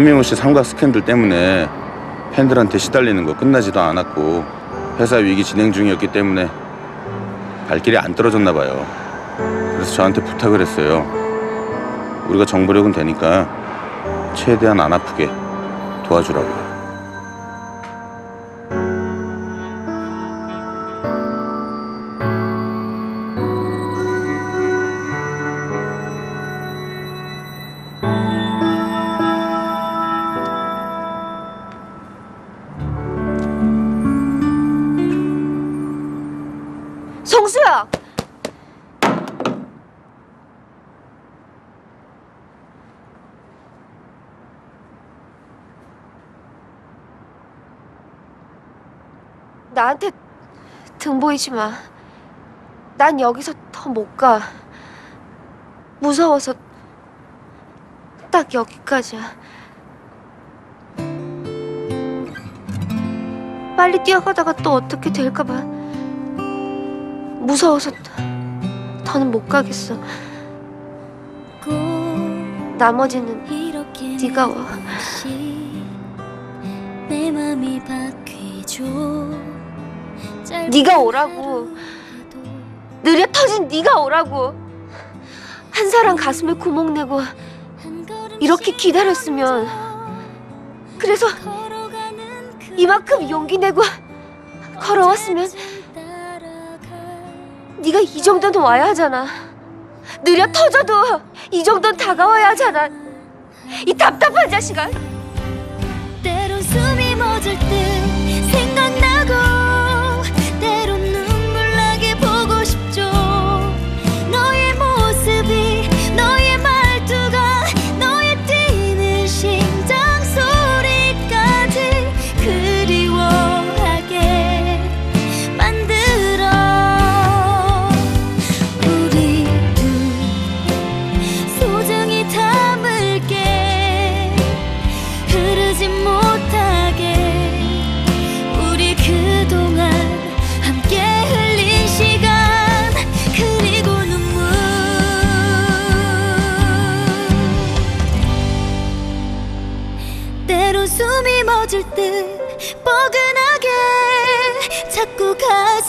하민호 씨 삼각 스캔들 때문에 팬들한테 시달리는 거 끝나지도 않았고 회사 위기 진행 중이었기 때문에 발길이 안 떨어졌나 봐요. 그래서 저한테 부탁을 했어요. 우리가 정보력은 되니까 최대한 안 아프게 도와주라고요. 성수야! 나한테 등 보이지 마. 난 여기서 더 못 가. 무서워서 딱 여기까지야. 빨리 뛰어가다가 또 어떻게 될까 봐. 무서워서 더는 못 가겠어. 나머지는 네가 와. 네가 오라고. 느려 터진 네가 오라고. 한 사람 가슴에 구멍 내고 이렇게 기다렸으면 그래서 이만큼 용기 내고 걸어왔으면 네가 이 정도는 와야 하잖아. 느려 터져도 이 정도는 다가와야 하잖아. 이 답답한 자식아. 때론 숨이 멎을 때생 때론 숨이 멎을 듯 뻐근하게 자꾸 막아